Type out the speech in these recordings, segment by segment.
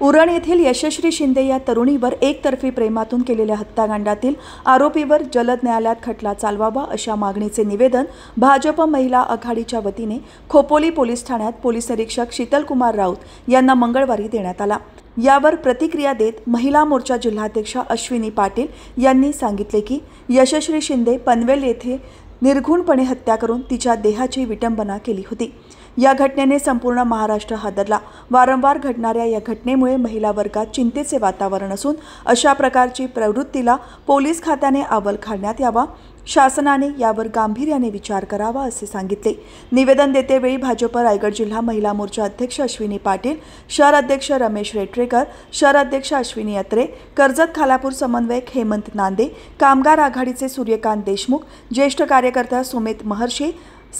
उरण येथील यशस्वी शिंदे या तरुणीवर एकतर्फी प्रेमातून केलेल्या हत्याकांडातील आरोपीवर जलद न्यायालयात खटला चालवावा अशा मागणीचे निवेदन भाजप महिला आघाडीच्या वतीने खोपोली पोलीस ठाण्यात पोलीस निरीक्षक शीतलकुमार राऊत यांना मंगळवारी देण्यात आला. यावर प्रतिक्रिया देत महिला मोर्चा जिल्हाध्यक्षा अश्विनी पाटील यांनी सांगितले की यशस्वी शिंदे पनवेल येथे निर्घुणपणे हत्या करून तिच्या देहाची विटंबना केली होती. या घटनेने संपूर्ण महाराष्ट्र हादरला. वारंवार घडणाऱ्या या घटनेमुळे महिला वर्गात चिंतेचे वातावरण असून अशा प्रकारची प्रवृत्तीला पोलीस खात्याने अवल घालण्यात यावा शासनाने यावर गांभीर्याने विचार करावा असे सांगितले. निवेदन देतेवेळी भाजप रायगड जिल्हा महिला मोर्चा अध्यक्ष अश्विनी पाटील शहर अध्यक्ष रमेश रेटरेकर शहर अध्यक्ष अश्विनी अत्रे कर्जत खालापूर समन्वयक हेमंत नांदे कामगार आघाडीचे सूर्यकांत देशमुख ज्येष्ठ कार्यकर्ता सुमित महर्षी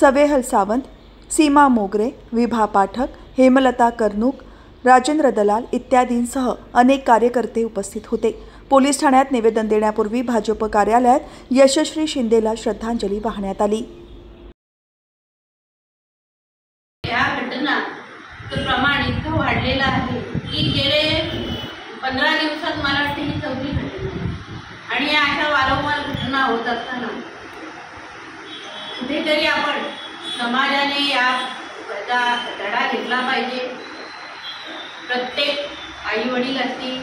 सवेहल सावंत सीमा मोगरे विभा पाठक हेमलता कर्णूक राजेंद्र दलाल इत्यादींसह अनेक कार्यकर्ते उपस्थित होते. पोलीस ठाण्यात निवेदन देण्यापूर्वी भाजप कार्यालयात यशस्वी शिंदेला श्रद्धांजली वाहण्यात आली. या घटना प्रमाण इतकं वाढलेलं आहे की गेले पंधरा दिवसात मला वाटते ही चौथी घटना आणि या अशा वारंवार घटना होत असताना कुठेतरी आपण समाजाने या धडा घेतला पाहिजे. प्रत्येक आईवडील असतील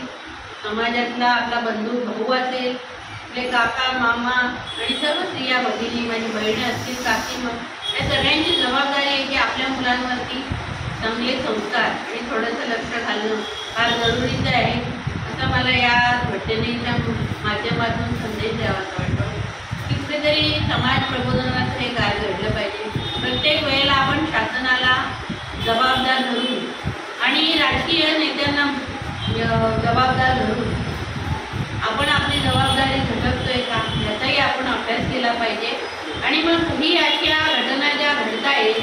समाजातला आपला बंधू भाऊ असेल आपले काका मामा आणि सर्व स्त्रिया भगिनी माझी बहिणी असतील काकी मग या सगळ्यांची जबाबदारी आहे की आपल्या मुलांवरती चांगले संस्कार आणि थोडंसं लक्ष घालणं फार जरुरीचं आहे. असं मला या घटनेच्या माध्यमातून संदेश द्यावासा वाटतो. की कुठेतरी समाज प्रबोधनाचं हे कार्य घडलं पाहिजे. प्रत्येक वेळेला आपण शासनाला जबाबदार धरून आणि राजकीय जबाबदार धरून. आपण आपली जबाबदारी झटकतोय का? याचाही आपण अभ्यास केला पाहिजे. आणि मग ही अशा घटना ज्या घडत आहेत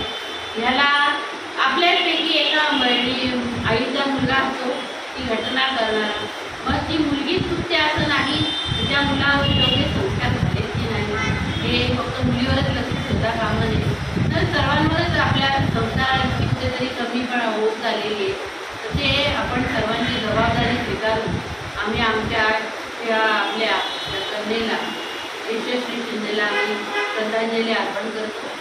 ह्याला आपल्यापैकी एका बहिणी आईचा मुलगा असतो ती घटना करणारा. मग ती मुलगी चुकते असं नाही तिच्या मुलावर योग्य संस्कार झालेच की नाही हे फक्त मुलीवरच लक्ष सुद्धा कामं नये. तर सर्वांवरच आपल्या संसारात कुठेतरी कमीपणा होत चाललेली आहे तर ते आपण सर्वांची जबाबदारी स्वीकारून आम्ही आमच्या या आपल्या कन्येला यशस्वी शिंदेला आम्ही श्रद्धांजली अर्पण करतो.